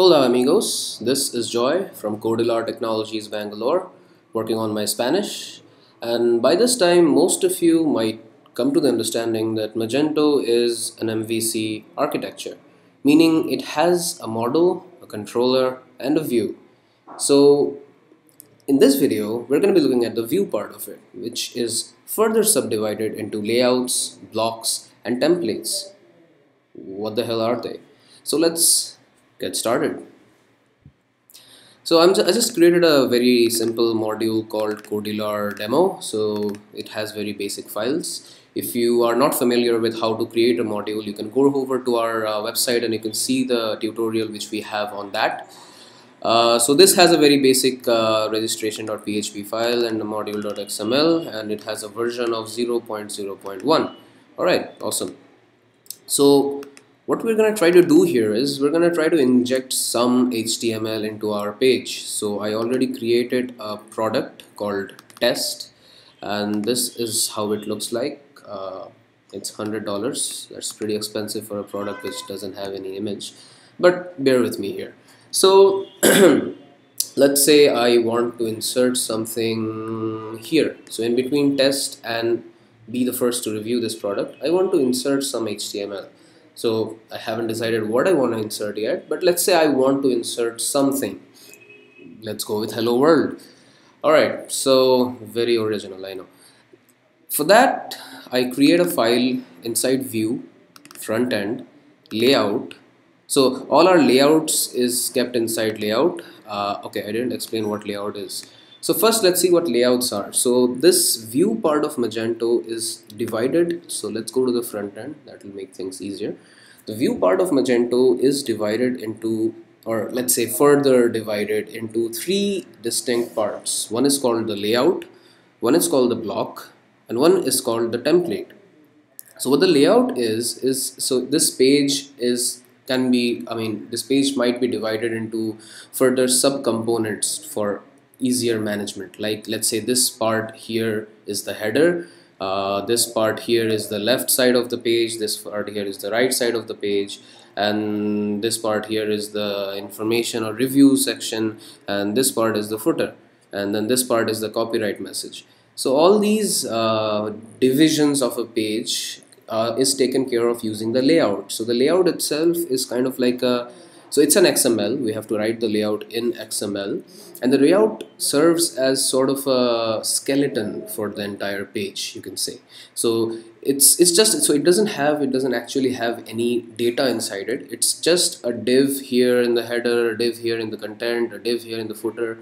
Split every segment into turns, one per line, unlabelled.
Hola amigos, this is Joy from Codilar Technologies Bangalore working on my Spanish and by this time most of you might come to the understanding that Magento is an MVC architecture meaning it has a model, a controller and a view. So in this video we're going to be looking at the view part of it which is further subdivided into layouts, blocks and templates. What the hell are they? So let's get started. So I'm, I just created a very simple module called Codilar demo. So it has very basic files. If you are not familiar with how to create a module, you can go over to our uh, website and you can see the tutorial which we have on that. Uh, so this has a very basic uh, registration.php file and a module.xml and it has a version of 0.0.1. Alright, awesome. So what we're going to try to do here is we're going to try to inject some HTML into our page. So I already created a product called test and this is how it looks like. Uh, it's hundred dollars. That's pretty expensive for a product which doesn't have any image. But bear with me here. So let's say I want to insert something here. So in between test and be the first to review this product I want to insert some HTML so I haven't decided what I want to insert yet but let's say I want to insert something. Let's go with hello world. Alright so very original I know. For that I create a file inside view front end layout. So all our layouts is kept inside layout. Uh, okay I didn't explain what layout is so first let's see what layouts are. So this view part of Magento is divided. So let's go to the front end. That will make things easier. The view part of Magento is divided into or let's say further divided into three distinct parts. One is called the layout, one is called the block and one is called the template. So what the layout is is so this page is can be I mean this page might be divided into further sub-components for easier management. Like let's say this part here is the header uh, this part here is the left side of the page this part here is the right side of the page and this part here is the information or review section and this part is the footer and then this part is the copyright message. So all these uh, divisions of a page uh, is taken care of using the layout. So the layout itself is kind of like a so it's an XML. We have to write the layout in XML. And the layout serves as sort of a skeleton for the entire page, you can say. So it's it's just so it doesn't have it doesn't actually have any data inside it. It's just a div here in the header, a div here in the content, a div here in the footer,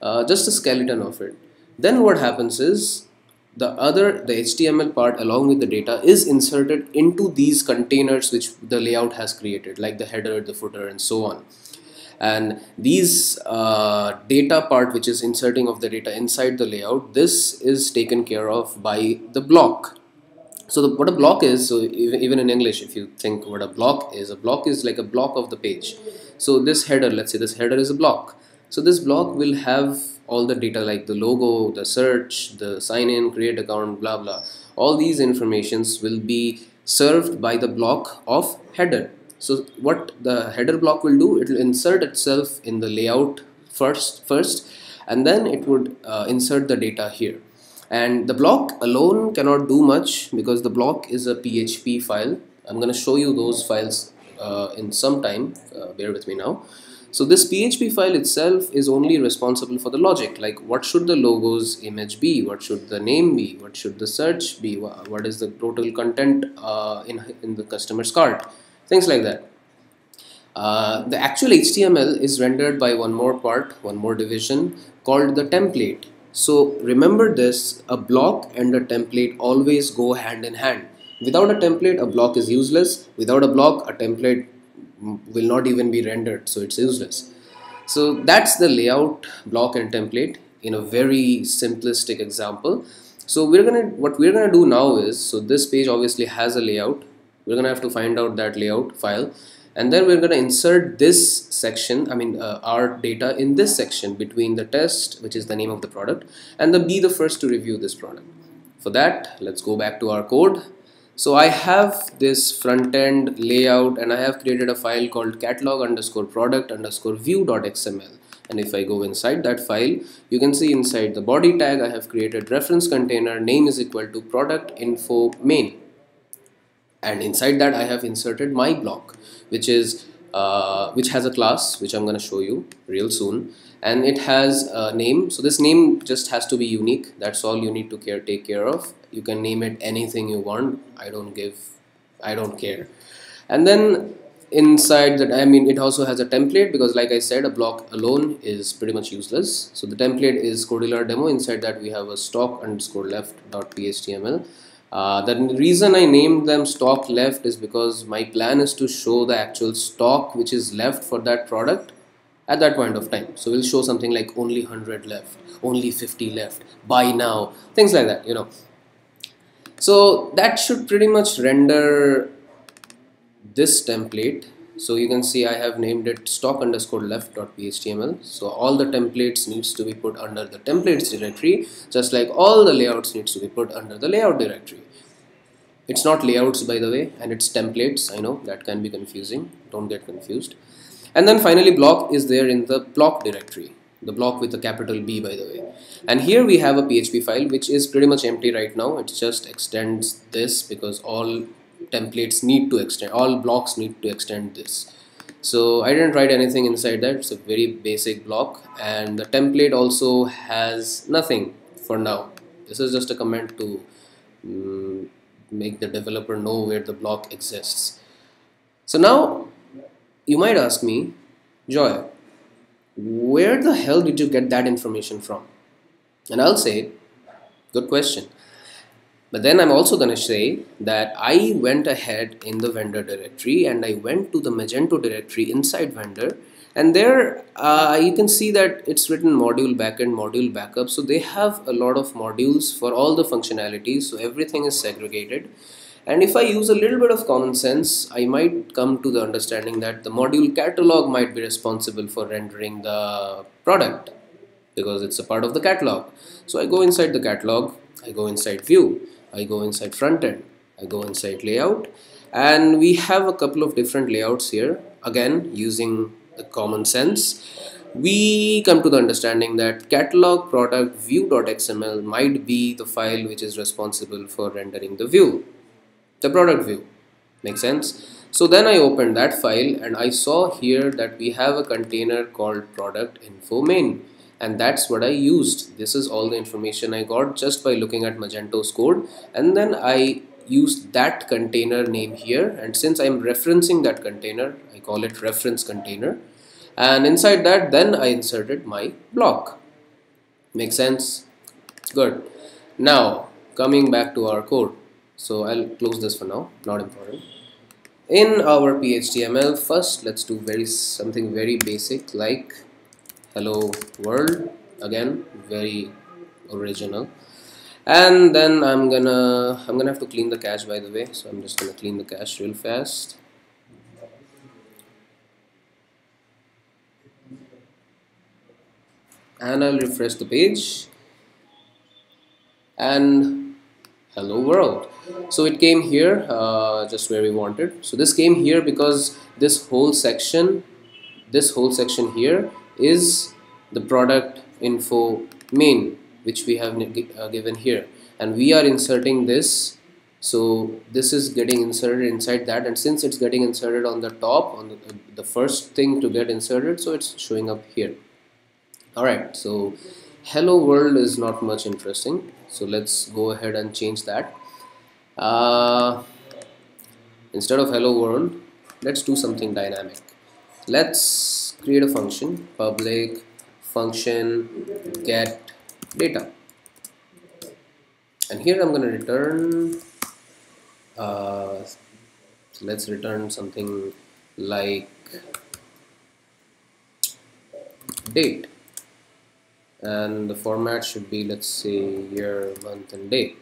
uh, just a skeleton of it. Then what happens is the other the HTML part along with the data is inserted into these containers which the layout has created like the header the footer and so on. And these uh, data part which is inserting of the data inside the layout this is taken care of by the block. So the, what a block is so even, even in English if you think what a block is a block is like a block of the page. So this header let's say this header is a block. So this block will have all the data like the logo, the search, the sign in, create account, blah blah. All these informations will be served by the block of header. So what the header block will do, it will insert itself in the layout first, first and then it would uh, insert the data here. And the block alone cannot do much because the block is a PHP file. I'm going to show you those files uh, in some time, uh, bear with me now. So this PHP file itself is only responsible for the logic like what should the logos image be, what should the name be, what should the search be, what is the total content uh, in, in the customer's cart, things like that. Uh, the actual HTML is rendered by one more part, one more division called the template. So remember this, a block and a template always go hand in hand. Without a template, a block is useless. Without a block, a template will not even be rendered so it's useless. So that's the layout block and template in a very simplistic example. So we're gonna what we're gonna do now is so this page obviously has a layout. We're gonna have to find out that layout file. And then we're gonna insert this section I mean uh, our data in this section between the test which is the name of the product and the be the first to review this product. For that let's go back to our code so I have this front end layout and I have created a file called catalog underscore product underscore view.xml and if I go inside that file you can see inside the body tag I have created reference container name is equal to product info main. And inside that I have inserted my block which is uh, which has a class which I'm going to show you real soon. And it has a name. So this name just has to be unique. That's all you need to care take care of you can name it anything you want. I don't give I don't care. And then inside that I mean it also has a template because like I said a block alone is pretty much useless. So the template is Codilar demo. Inside that we have a stock underscore left dot phtml uh, the reason I named them stock left is because my plan is to show the actual stock which is left for that product at that point of time. So we'll show something like only 100 left, only 50 left, buy now, things like that, you know. So that should pretty much render this template. So you can see I have named it stock underscore left dot html so all the templates needs to be put under the templates directory just like all the layouts needs to be put under the layout directory. It's not layouts by the way and it's templates I know that can be confusing. Don't get confused. And then finally block is there in the block directory the block with a capital B by the way. And here we have a PHP file which is pretty much empty right now. It just extends this because all templates need to extend all blocks need to extend this. So I didn't write anything inside that. It's a very basic block. And the template also has nothing for now. This is just a comment to um, make the developer know where the block exists. So now you might ask me Joy where the hell did you get that information from? And I'll say good question. But then I'm also going to say that I went ahead in the vendor directory and I went to the Magento directory inside vendor. And there uh, you can see that it's written module backend module backup. So they have a lot of modules for all the functionalities. So everything is segregated and if I use a little bit of common sense I might come to the understanding that the module catalog might be responsible for rendering the product because it's a part of the catalog. So I go inside the catalog I go inside view I go inside front end I go inside layout. And we have a couple of different layouts here. Again using the common sense we come to the understanding that catalog product view.xml might be the file which is responsible for rendering the view the product view. Makes sense? So then I opened that file and I saw here that we have a container called product info main. And that's what I used. This is all the information I got just by looking at Magento's code. And then I used that container name here. And since I'm referencing that container I call it reference container. And inside that then I inserted my block. Make sense? Good. Now coming back to our code so I'll close this for now. Not important. In our PHTML first let's do very something very basic like hello world. Again very original. And then I'm gonna I'm gonna have to clean the cache by the way. So I'm just gonna clean the cache real fast. And I'll refresh the page. And hello world so it came here uh, just where we wanted. So this came here because this whole section this whole section here is the product info main which we have uh, given here. And we are inserting this. So this is getting inserted inside that. And since it's getting inserted on the top on the, the first thing to get inserted so it's showing up here. Alright so hello world is not much interesting. So let's go ahead and change that uh, instead of hello world let's do something dynamic. Let's create a function public function get data. And here I'm going to return uh, let's return something like date. And the format should be let's say year month and day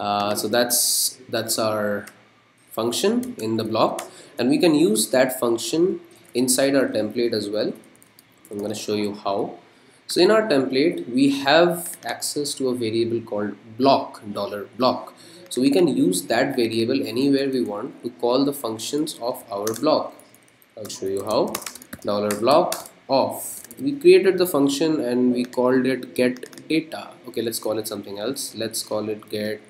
uh, so that's that's our function in the block. And we can use that function inside our template as well. I'm going to show you how. So in our template we have access to a variable called block dollar block. So we can use that variable anywhere we want to call the functions of our block. I'll show you how. Dollar block of we created the function and we called it get data. Okay let's call it something else. Let's call it get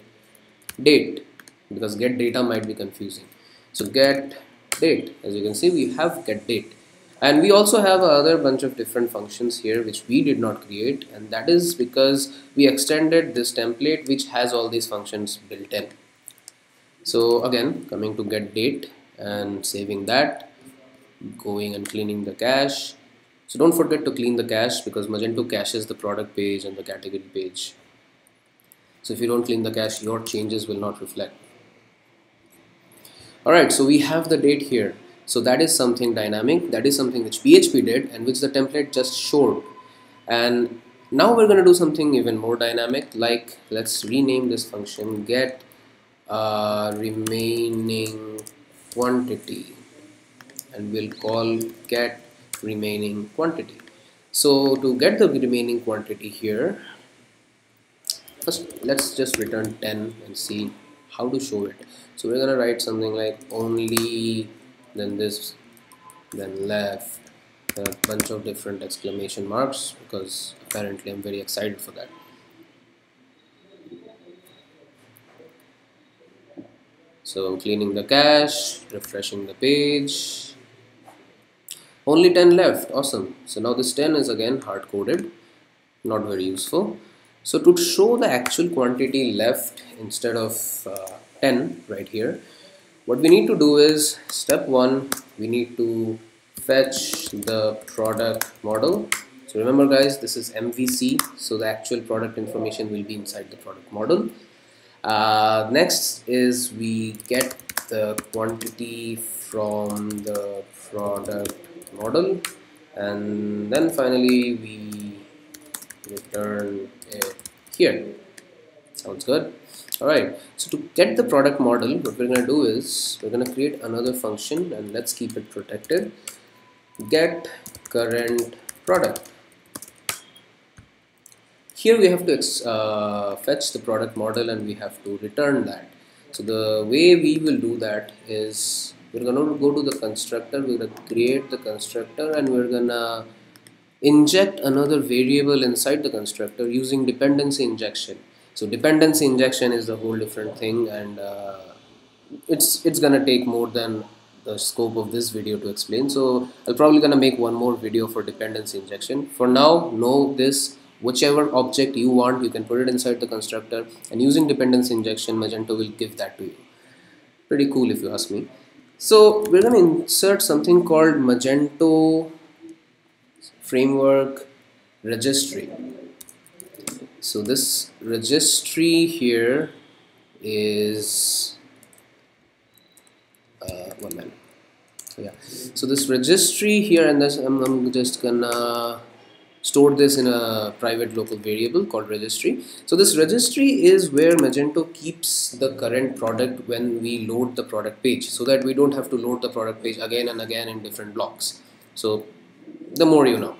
date because get data might be confusing. So get date as you can see we have get date. And we also have other bunch of different functions here which we did not create and that is because we extended this template which has all these functions built in. So again coming to get date and saving that going and cleaning the cache. So don't forget to clean the cache because Magento caches the product page and the category page so if you don't clean the cache your changes will not reflect. Alright so we have the date here. So that is something dynamic. That is something which PHP did and which the template just showed. And now we're going to do something even more dynamic like let's rename this function get uh, remaining quantity. And we'll call get remaining quantity. So to get the remaining quantity here first let's just return 10 and see how to show it. So we're gonna write something like only then this then left. A bunch of different exclamation marks because apparently I'm very excited for that. So I'm cleaning the cache refreshing the page. Only 10 left. Awesome. So now this 10 is again hard coded not very useful so to show the actual quantity left instead of uh, 10 right here what we need to do is step one we need to fetch the product model. So remember guys this is MVC so the actual product information will be inside the product model. Uh, next is we get the quantity from the product model. And then finally we return here. Sounds good. All right. So to get the product model what we're going to do is we're going to create another function and let's keep it protected. Get current product. Here we have to uh, fetch the product model and we have to return that. So the way we will do that is we're going to go to the constructor we're going to create the constructor and we're going to inject another variable inside the constructor using dependency injection. So dependency injection is a whole different thing and uh, it's it's gonna take more than the scope of this video to explain. So I'm probably gonna make one more video for dependency injection. For now know this. Whichever object you want you can put it inside the constructor and using dependency injection Magento will give that to you. Pretty cool if you ask me. So we're to insert something called Magento framework registry. So this registry here is uh, one minute. So yeah. So this registry here, and this I'm, I'm just gonna store this in a private local variable called registry. So this registry is where Magento keeps the current product when we load the product page so that we don't have to load the product page again and again in different blocks. So the more you know.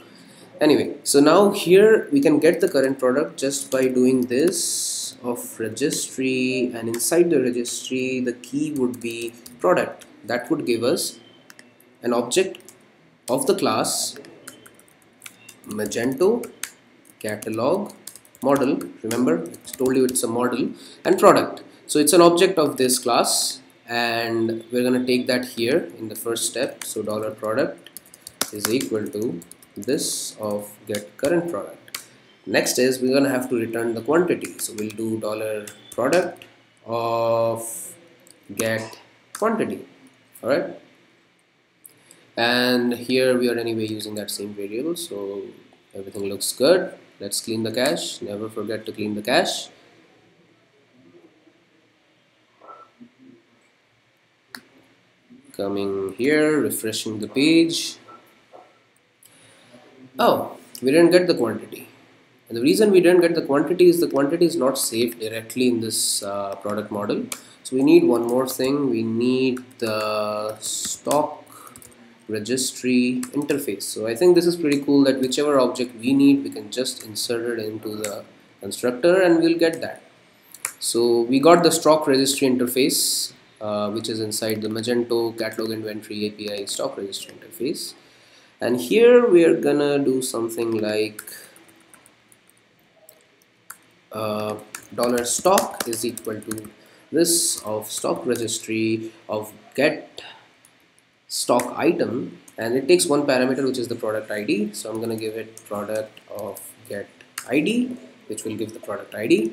Anyway, so now here we can get the current product just by doing this of registry and inside the registry the key would be product. That would give us an object of the class Magento catalog model. Remember I told you it's a model and product. So it's an object of this class and we're gonna take that here in the first step. So dollar product is equal to this of get current product. Next is we're gonna have to return the quantity. So we'll do dollar product of get quantity. All right and here we are anyway using that same variable so everything looks good. Let's clean the cache. Never forget to clean the cache. Coming here refreshing the page oh we didn't get the quantity. And the reason we didn't get the quantity is the quantity is not saved directly in this uh, product model. So we need one more thing. We need the stock registry interface. So I think this is pretty cool that whichever object we need we can just insert it into the constructor and we'll get that. So we got the stock registry interface uh, which is inside the Magento catalog inventory API stock registry interface and here we are gonna do something like uh, dollar stock is equal to this of stock registry of get stock item. And it takes one parameter which is the product ID so I'm gonna give it product of get ID which will give the product ID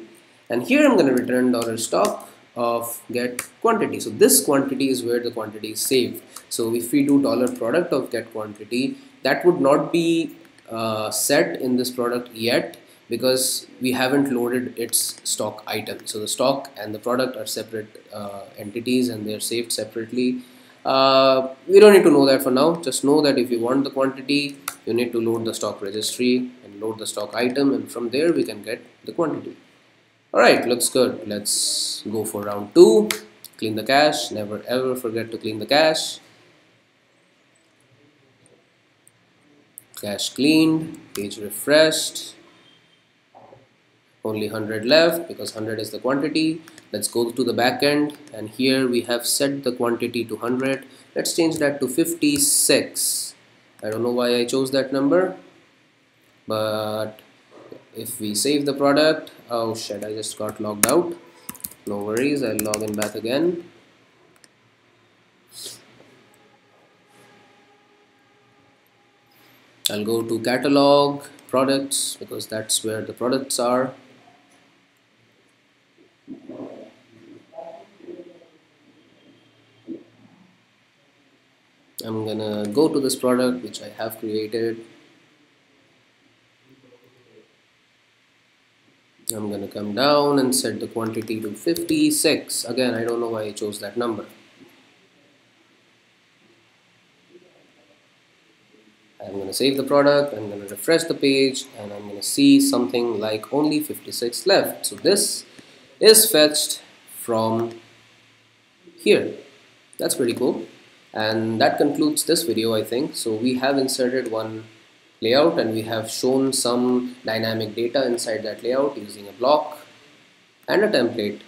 and here I'm gonna return dollar stock of get quantity. So this quantity is where the quantity is saved. So if we do dollar product of get quantity that would not be uh, set in this product yet because we haven't loaded its stock item. So the stock and the product are separate uh, entities and they're saved separately. Uh, we don't need to know that for now. Just know that if you want the quantity you need to load the stock registry and load the stock item and from there we can get the quantity Alright, looks good. Let's go for round two. Clean the cache. Never ever forget to clean the cache. Cache cleaned. Page refreshed. Only 100 left because 100 is the quantity. Let's go to the backend and here we have set the quantity to 100. Let's change that to 56. I don't know why I chose that number but if we save the product oh shit I just got logged out. No worries I'll log in back again. I'll go to catalog products because that's where the products are. I'm gonna go to this product which I have created I'm going to come down and set the quantity to 56 again I don't know why I chose that number. I'm going to save the product I'm going to refresh the page and I'm going to see something like only 56 left. So this is fetched from here. That's pretty cool. And that concludes this video I think. So we have inserted one layout and we have shown some dynamic data inside that layout using a block and a template.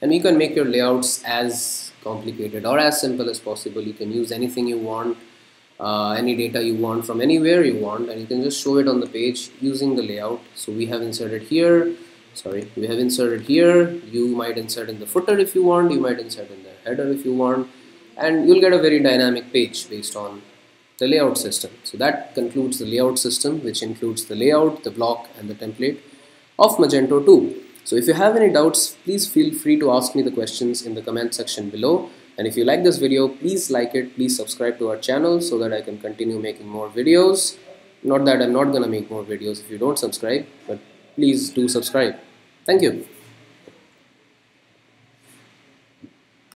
And you can make your layouts as complicated or as simple as possible. You can use anything you want uh, any data you want from anywhere you want and you can just show it on the page using the layout. So we have inserted here sorry we have inserted here. You might insert in the footer if you want you might insert in the header if you want. And you'll get a very dynamic page based on the layout system. So that concludes the layout system which includes the layout, the block and the template of Magento 2. So if you have any doubts, please feel free to ask me the questions in the comment section below. And if you like this video, please like it, please subscribe to our channel so that I can continue making more videos. Not that I'm not gonna make more videos if you don't subscribe, but please do subscribe. Thank you.